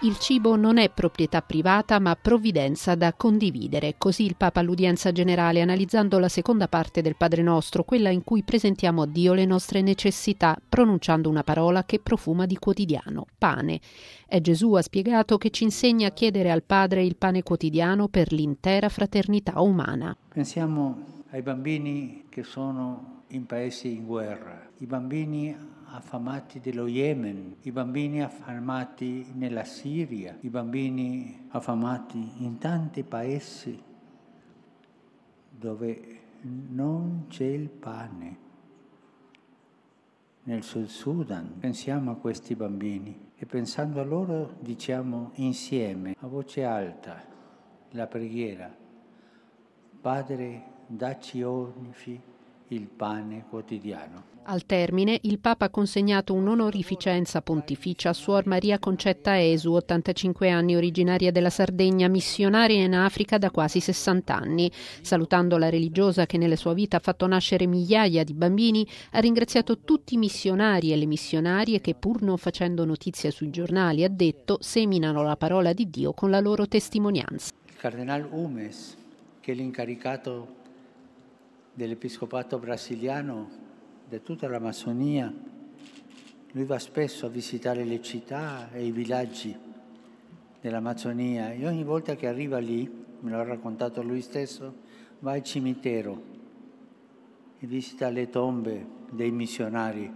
Il cibo non è proprietà privata ma provvidenza da condividere, così il Papa all'udienza generale analizzando la seconda parte del Padre Nostro, quella in cui presentiamo a Dio le nostre necessità, pronunciando una parola che profuma di quotidiano, pane. È Gesù, ha spiegato, che ci insegna a chiedere al Padre il pane quotidiano per l'intera fraternità umana. Pensiamo ai bambini che sono in paesi in guerra, i bambini affamati dello Yemen, i bambini affamati nella Siria, i bambini affamati in tanti paesi dove non c'è il pane. Nel Sud Sudan pensiamo a questi bambini e pensando a loro diciamo insieme, a voce alta, la preghiera. Padre, dacci ogni il pane quotidiano. Al termine, il Papa ha consegnato un'onorificenza pontificia a Suor Maria Concetta Esu, 85 anni, originaria della Sardegna, missionaria in Africa da quasi 60 anni. Salutando la religiosa che nella sua vita ha fatto nascere migliaia di bambini, ha ringraziato tutti i missionari e le missionarie che, pur non facendo notizie sui giornali, ha detto, seminano la parola di Dio con la loro testimonianza. Il Cardinal Umes, che è l'incaricato dell'Episcopato brasiliano, di tutta la Massonia. Lui va spesso a visitare le città e i villaggi dell'Amazzonia e ogni volta che arriva lì, me l'ha raccontato lui stesso, va al cimitero e visita le tombe dei missionari,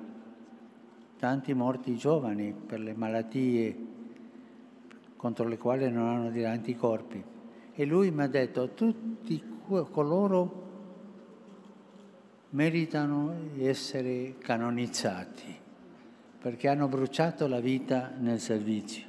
tanti morti giovani per le malattie contro le quali non hanno degli anticorpi. E lui mi ha detto, tutti coloro meritano di essere canonizzati perché hanno bruciato la vita nel servizio.